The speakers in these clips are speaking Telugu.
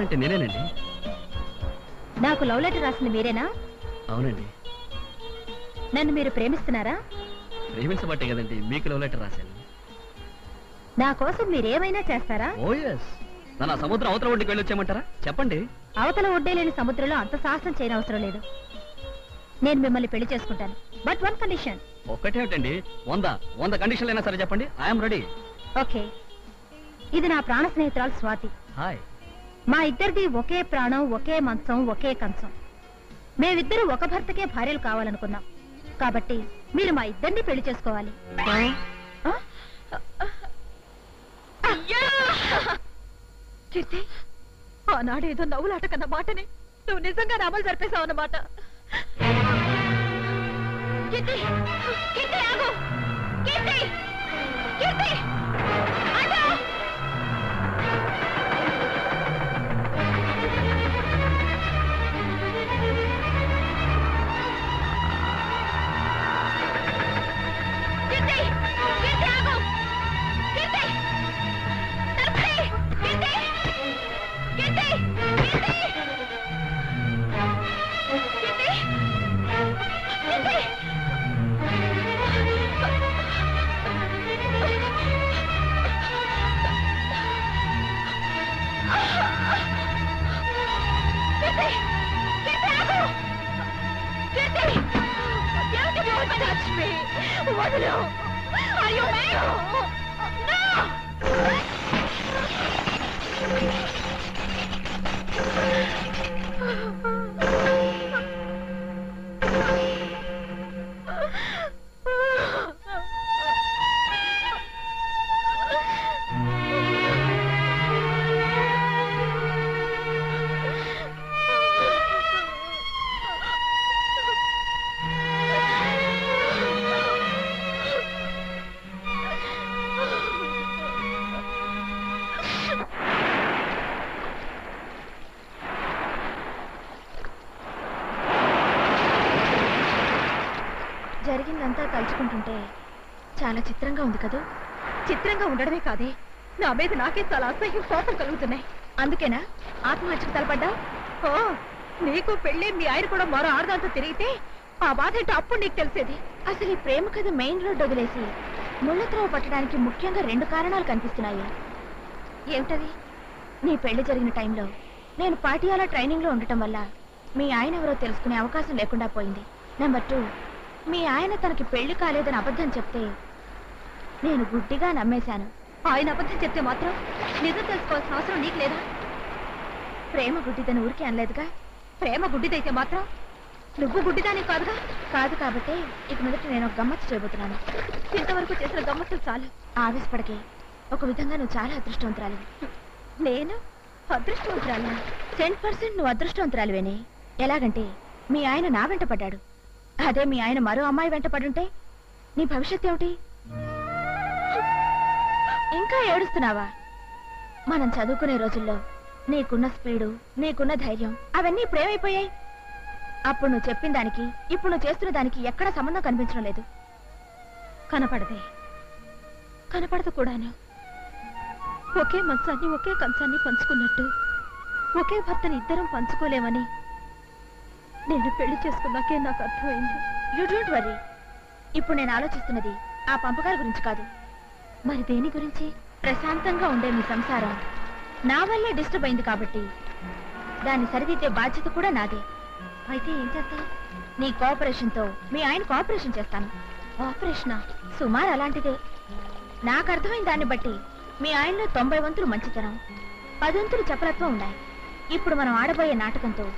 అంటే నేనేనండి? నాకు లవ్ లెటర్ రాసింది మీరేనా? అవునండి. నన్ను మీరు ప్రేమిస్తున్నారా? ప్రేమించబట్టే కదండి మీకు లవ్ లెటర్ రాశాను. నా కోసం మీరేమైనా చేస్తారా? Oh yes. సముద్రం అవతల ఒడ్డుకి వెళ్ళి వచ్చేయమంటారా చెప్పండి. అవతల ఒడ్డే లేని సముద్రంలో అంత సాహసం చేయనవసరం లేదు. నేను మిమ్మల్ని పెళ్ళి చేసుకుంటాను. But one condition. ఒక్కటేమిటండి వంద. వంద కండిషన్లు అయినా సరే చెప్పండి. I'm ready. ఓకే. ఇది నా ప్రాణ స్నేహితురాలు స్వాతి. హాయ్. మా ఇద్దరిది ఒకే ప్రాణం ఒకే మంచం ఒకే కంచం. మేమిద్దరు ఒక భర్తకే భార్యలు కావాలనుకున్నాం. కాబట్టి మీరు మా ఇద్దరిని పెళ్ళి చేసుకోవాలి? కీర్తి ఆనాడు ఏదో నవ్వులాట కన్న మాటని నువ్వు నిజంగా అమలు జరిపేశావు అన్నమాట. కీర్తి కీర్తి ఆగు! కీర్తి కీర్తి! వదలు అయ్యో జరిగిందంతా తలుచుకుంటుంటే చాలా చిత్రంగా ఉంది కదూ? చిత్రంగా ఉండడమే కాదే నా మీద నాకే చాలా అసహ్యం కోపం కలుగుతున్నాయి. అందుకేనా? ఆత్మహత్యకు తలపడ్డా ఓ నీకు పెళ్ళి మీ ఆయన కూడా మరో ఆడదాంతో తిరిగితే ఆ బాధ ఏంటో అప్పుడు నీకు తెలిసేది. అసలు ఈ ప్రేమ కథ మెయిన్ రోడ్ వదిలేసి ముళ్ళత్రవ పట్టడానికి ముఖ్యంగా రెండు కారణాలు కనిపిస్తున్నాయి. ఏమిటది? నీ పెళ్ళి జరిగిన టైంలో నేను పాటియాలా ట్రైనింగ్లో ఉండటం వల్ల మీ ఆయన ఎవరో తెలుసుకునే అవకాశం లేకుండా పోయింది. Number two. మీ ఆయన తనకి పెళ్ళి కాలేదని అబద్ధం చెప్తే నేను గుడ్డిగా నమ్మేశాను. ఆయన అబద్ధం చెప్తే మాత్రం నిజం తెలుసుకోవాల్సిన అవసరం నీకు లేదా? ప్రేమ గుడ్డిదని ఊరికే అనలేదుగా? ప్రేమ గుడ్డిదైతే మాత్రం నువ్వు గుడ్డిదాని కాదుగా? కాదు కాబట్టి ఇక మొదట నేను ఒక గమ్మత్తు చేయబోతున్నాను. ఇంతవరకు చేసిన గమ్మత్తులు చాలు. ఆవేశపడకే. ఒక విధంగా నువ్వు చాలా అదృష్టవంతురాలు నేను అదృష్టవంతురాలు టెన్ పర్సెంట్ నువ్వు అదృష్టవంతురాలివేనే. ఎలాగంటే మీ ఆయన నా వెంట పడ్డాడు. అదే మీ ఆయన మరో అమ్మాయి వెంట పడుంటే నీ భవిష్యత్ ఏమిటి? ఇంకా ఏడుస్తున్నావా? మనం చదువుకునే రోజుల్లో నీకున్న స్పీడు నీకున్న ధైర్యం అవన్నీ ఇప్పుడేమైపోయాయి అప్పుడు నువ్వు చెప్పిన దానికి ఇప్పుడు నువ్వు చేస్తున్న దానికి ఎక్కడ సంబంధం కనిపించడం లేదు. కనపడదే. కనపడదు కూడాను. ఒకే మంచాన్ని ఒకే కంచాన్ని పంచుకున్నట్టు ఒకే భర్తని ఇద్దరం పంచుకోలేమని నేను పెళ్ళి చేసుకున్నాకే నాకు అర్థమైంది. యూ డోంట్ వరీ ఇప్పుడు నేను ఆలోచిస్తున్నది ఆ పంపకాల గురించి కాదు. మరి దేని గురించి? ప్రశాంతంగా ఉండే మీ సంసారం. నా వల్లే డిస్టర్బ్ అయింది కాబట్టి. దాన్ని సరిదిద్దే బాధ్యత కూడా నాదే. అయితే ఏం చేస్తావు? నీ కోఆపరేషన్తో మీ ఆయన కోఆపరేషన్ చేస్తాను. ఆపరేషనా సుమారు అలాంటిదే. నాకు అర్థమైన దాన్ని బట్టి మీ ఆయనలో తొంభై వంతులు మంచితనం పదొంతులు చపలత్వం ఉన్నాయి. ఇప్పుడు మనం ఆడబోయే నాటకంతో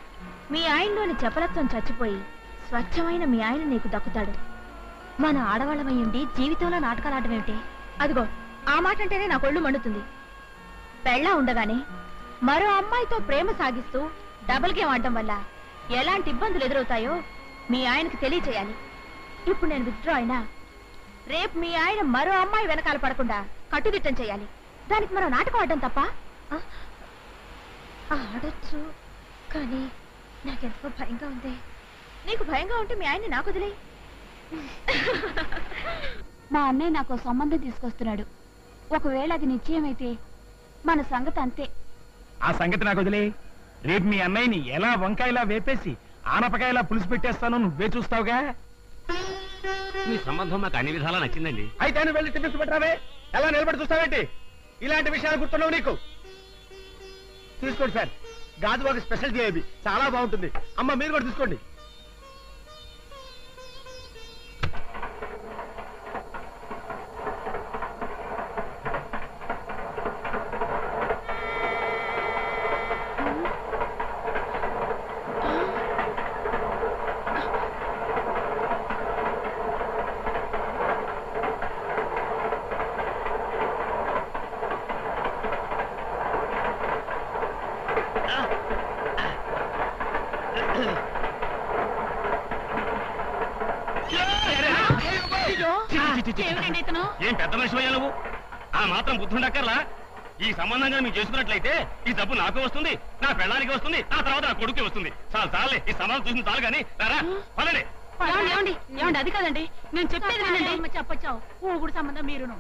మీ ఆయనలోని చపలత్వం చచ్చిపోయి స్వచ్ఛమైన మీ ఆయన నీకు దక్కుతాడు. మన ఆడవాళ్ళమయ్యండి జీవితంలో నాటకాలు ఆడడం అదిగో ఆ మాట అంటేనే నా కొళ్ళు మండుతుంది. పెళ్ళా ఉండగానే మరో అమ్మాయితో ప్రేమ సాగిస్తూ డబుల్ గేమ్ ఆడటం వల్ల ఎలాంటి ఇబ్బందులు ఎదురవుతాయో మీ ఆయనకి తెలియచేయాలి. ఇప్పుడు నేను విత్డ్రా అయినా రేపు మీ ఆయన మరో అమ్మాయి వెనకాల పడకుండా కట్టుదిట్టం చేయాలి. దానికి మనం నాటకం ఆడడం తప్ప? ఆడచ్చు కానీ నాకెంతో భయంగా ఉంది. నీకు భయంగా ఉంటే మీ ఆయన నాకు వదిలే మా అన్నయ్య నాకు సంబంధం తీసుకొస్తున్నాడు. ఒకవేళ అది నిశ్చయమైతే మన సంగతి అంతే. ఆ సంగతి నాకు వదిలే రేపు మీ అన్నయ్యని ఎలా వంకాయలా వేపేసి ఆనపకాయలా పులుసు పెట్టేస్తానో నువ్వే చూస్తావుగా? మీ సంబంధం మాకు అన్ని విధాలా నచ్చిందండి. అయితే నువ్వు వెళ్ళి టిఫిన్స్ పెట్టరావే. ఎలా నిలబడి చూస్తావేంటి? ఇలాంటి విషయాలు గుర్తున్నావు నీకు. తీసుకోండి సార్. గాజువాక స్పెషల్ జిలేబీ చాలా బాగుంటుంది. అమ్మ మీరు కూడా తీసుకోండి. ఏం పెద్ద మనిషి అయ్యా నువ్వు? ఆ మాత్రం బుద్ధుండక్కర్లా? ఈ సంబంధంగా మీరు చేసుకున్నట్లయితే ఈ డబ్బు నాకు వస్తుంది నా పెళ్ళానికి వస్తుంది ఆ తర్వాత నా కొడుకు వస్తుంది. చాలు చాలే ఈ సమాధానం చూసిన చాలు కానీ రారా పదండి. అది కాదండి. నేను చెప్పేది చెప్పచ్చావు ఊగుడు సంబంధం మీరును.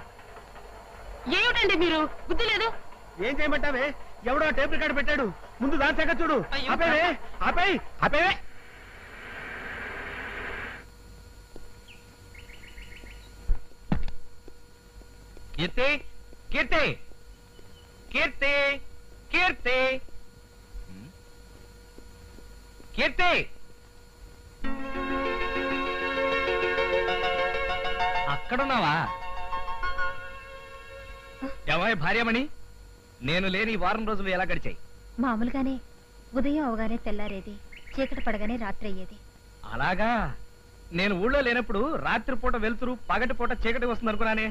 ఏమిటండి మీరు? బుద్ధి లేదు. ఏం చేయమంటావే? ఎవడో టేబుల్ కార్డు పెట్టాడు. ముందు దాని చూడు. అయ్యో. ఆపేవే ఆపేయ్. కీర్తి కీర్తి కీర్తి కీర్తి. కీర్తి. అక్కడున్నావా? ఎవరి భార్యమణి నేను లేని ఈ వారం రోజులు ఎలా గడిచాయి? మామూలుగానే ఉదయం అవగానే తెల్లారేది చీకటి పడగానే రాత్రి అయ్యేది. అలాగా? నేను ఊళ్ళో లేనప్పుడు రాత్రిపూట వెళ్తురు పగటిపూట చీకటి వస్తుంది అనుకున్నానే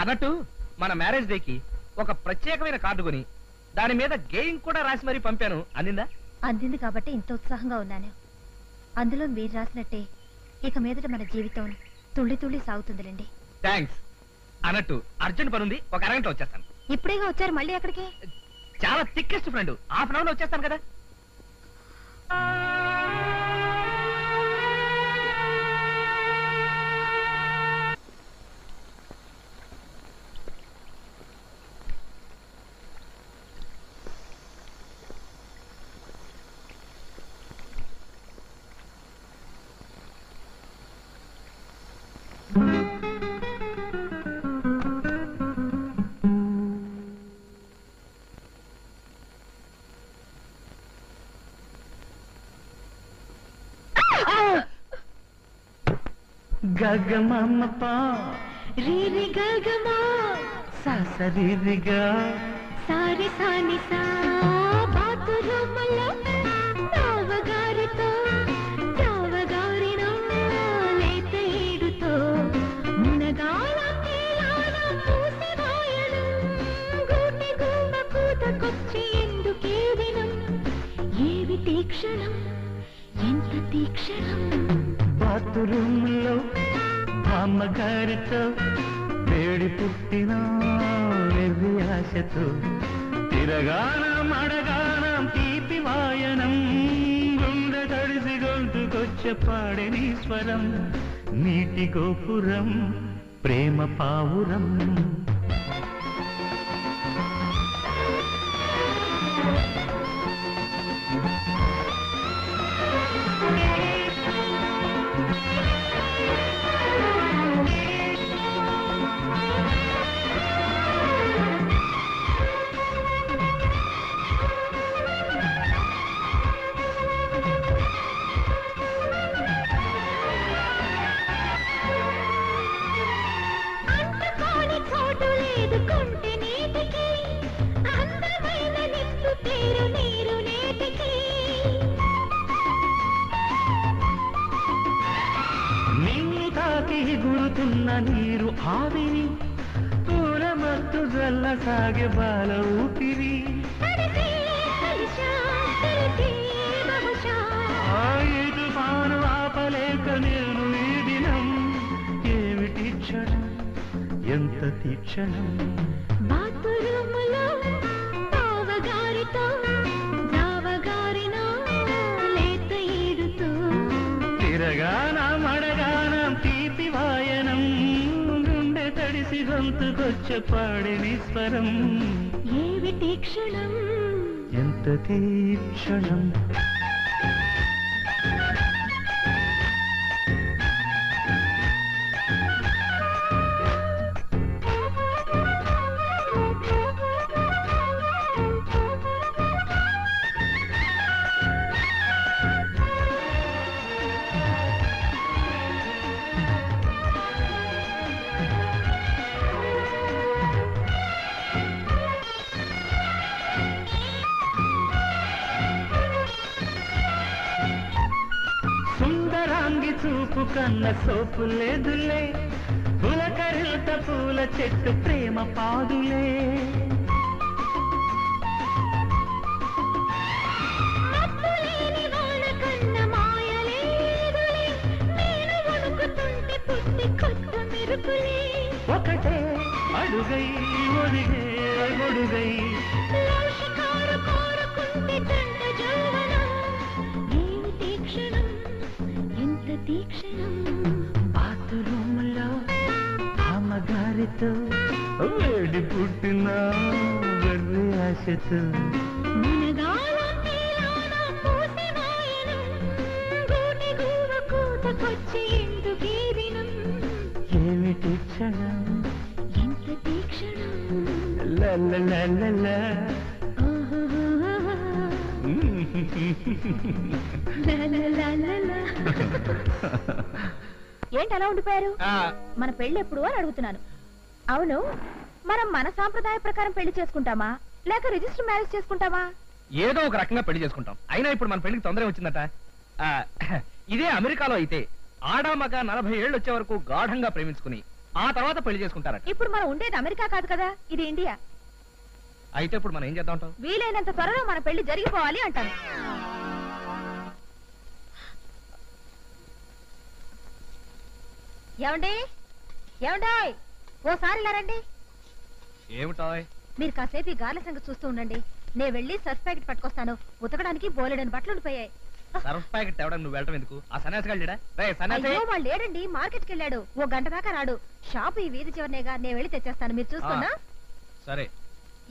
అన్నట్టు మన మ్యారేజ్ డేకి ఒక ప్రత్యేకమైన కార్డు కొని దాని మీద గేయింగ్ కూడా రాసి మరీ పంపాను. అందిందా? అందింది కాబట్టి ఇంత ఉత్సాహంగా ఉన్నాను. అందులో మీరు రాసినట్టే ఇక మీదట మన జీవితం తుళ్ళి తుళ్ళి సాగుతుందిలేండి. థ్యాంక్స్. అన్నట్టు అర్జెంట్ పనుంది ఒక అరగంట వచ్చేస్తాను. ఇప్పుడేగా వచ్చారు మళ్ళీ ఎక్కడికి చాలా thickest friend. Half an hour వచ్చేస్తాను కదా. గగమమ్మ రీరి గగమా సరిగా సారి సాని సా. బాతురమ్మ పుట్టిన వెర్రి ఆశతో తిరగానం అడగానం తీపి వాయనం. గుండె తడిసి గొంతుకొచ్చే పాడని స్వరం నీటి గోపురం ప్రేమ పావురం. తాకి గురుతున్న నీరు ఆవిరి. పూల మత్తు జల్ల సాగే బాల ఊపిరి. తడిసి కలిశా ఆయుధు పాను ఆపలేక నేను ఈ దినం ఏమిటి క్షణం? ఎంత తీక్షణం? గొంతుకొచ్చే పాడిని స్వరం. ఏమిటి క్షణం? ఎంత తీక్షణం? చూపు కన్న సోపు లేదులే. పులకరిల్త పూల చెట్టు ప్రేమ పాదులే. ఒకటే అడుగై ఒడిగే. లోషకారు కోరుకుంటే దండ ఎంత తీక్షణం బాత్రూంలో అమ్మగారితో వేడి పుట్టిన వెర్రి ఆశతో ఏమిటి క్షణం? ఎంత తీక్షణం? లలలలల. ఏంటి అలా ఉండిపోయారు? మన పెళ్ళి ఎప్పుడు అని అడుగుతున్నాను. అవును మనం మన సాంప్రదాయ ప్రకారం పెళ్ళి చేసుకుంటామా? లేక రిజిస్టర్ మ్యారేజ్ చేసుకుంటామా? ఏదో ఒక రకంగా పెళ్ళి చేసుకుంటాం. అయినా ఇప్పుడు మన పెళ్ళికి తొందర వచ్చిందట. ఇదే అమెరికాలో అయితే ఆడామగ నలభై ఏళ్ళు వచ్చే వరకు గాఢంగా ప్రేమించుకుని ఆ తర్వాత పెళ్ళి చేసుకుంటారట. ఇప్పుడు మనం ఉండేది అమెరికా కాదు కదా ఇది ఇండియా. అయితే ఇప్పుడు మనం ఏం చేద్దాం? వీలైనంత త్వరలో మన పెళ్ళి జరిగిపోవాలి అంటాను. ఏమండి? ఏమండి ఓసారి ఇలా రండి. ఏమిటాయ్? మీరు కాసేపు ఈ గార్ల సంగతి చూస్తూ ఉండండి. నేను వెళ్ళి సర్ఫ్ ప్యాకెట్ పట్టుకొస్తాను. ఉతకడానికి బోలెడని బట్టలు ఉండిపోయాయి. సర్ఫ్ ప్యాకెట్ తేవడం నువ్వు వెళ్ళటం ఎందుకు? ఆ సన్యాసి! అయ్యో వాళ్ళు లేడండి. మార్కెట్కి వెళ్ళాడు. ఓ గంట దాకా రాడు. షాప్ ఈ వీధి చివరినేగా. నేను వెళ్ళి తెచ్చేస్తాను. మీరు చూసుకున్నా సరే.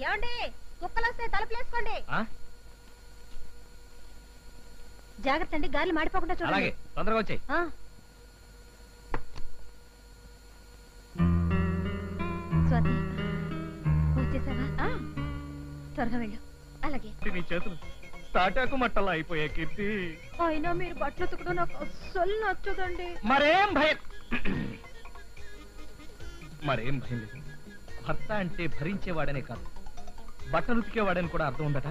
ఏమండి? కుక్కలు వస్తే తలుపులేసుకోండి జాగ్రత్త అండి. గాలి మాడిపోకుండా చూడండి. తొందరగా వచ్చాయి. స్వాతి వచ్చేసావా. త్వరగా వెళ్ళు. అలాగే. నీ చేతులు తాటాకు మట్టలా అయిపోయాయి కీర్తి. అయినా మీరు బట్టలు ఉతకడం నాకు అస్సలు నచ్చదండి. మరేం భయం? మరేం భయం లేదు. భర్త అంటే భరించేవాడనే కాదు. బట్టలు ఉతికేవాడని కూడా అర్థం ఉండట